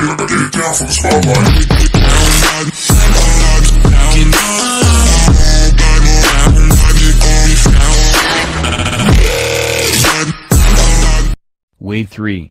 get, get down from the spotlight. Wave 3.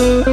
Yo!